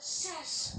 Yes.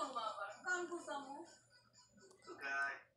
ang mapa. Kampo. Okay.